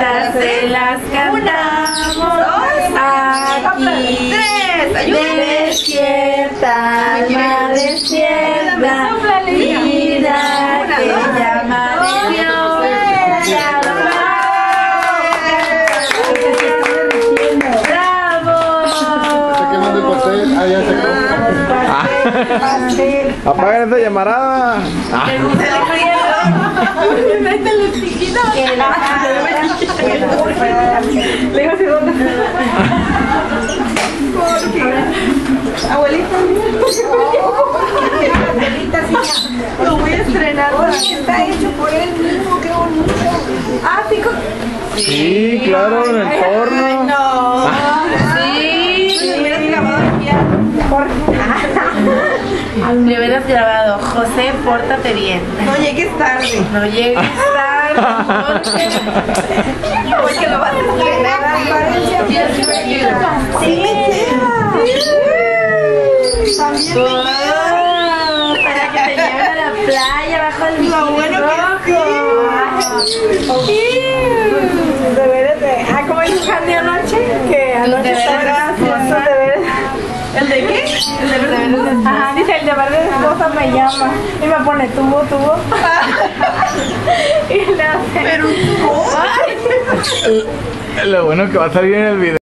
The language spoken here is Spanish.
Se las cantamos. Una, aquí. Tres, ayúdame. Despierta, alma despierta. Mira que ya esa llamarada. Apaga esa llamarada. Que la Abuelita. Lo voy a estrenar. Está hecho por él mismo, qué bonito. Ah, sí, con- Sí, claro, en el horno. No. Sí. Me Le hubieras grabado, José, pórtate bien. No llegues tarde. No llegues tarde. Porque lo vas a estrenar. Sí, me queda. Oh, para que te lleven a la playa bajo el Lo bueno que sí. Deberes de. Ah, como dijo Candy anoche, que anoche estaba Deber de esposa me llama y me pone tubo, tubo. y le hace. Pero tú. Lo bueno que va a salir en el video.